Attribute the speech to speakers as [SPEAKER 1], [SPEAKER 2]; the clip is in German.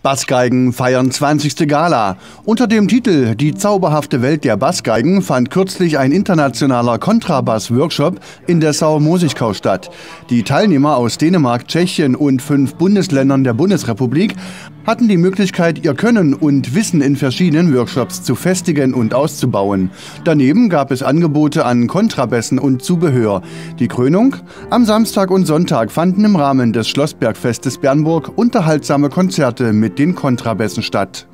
[SPEAKER 1] Bassgeigen feiern 20. Gala. Unter dem Titel Die zauberhafte Welt der Bassgeigen fand kürzlich ein internationaler Kontrabass-Workshop in Dessau-Mosigkau statt. Die Teilnehmer aus Dänemark, Tschechien und fünf Bundesländern der Bundesrepublik hatten die Möglichkeit, ihr Können und Wissen in verschiedenen Workshops zu festigen und auszubauen. Daneben gab es Angebote an Kontrabässen und Zubehör. Die Krönung? Am Samstag und Sonntag fanden im Rahmen des Schlossbergfestes Bernburg unterhaltsame Konzerte mit den Kontrabässen statt.